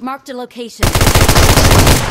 Marked a location.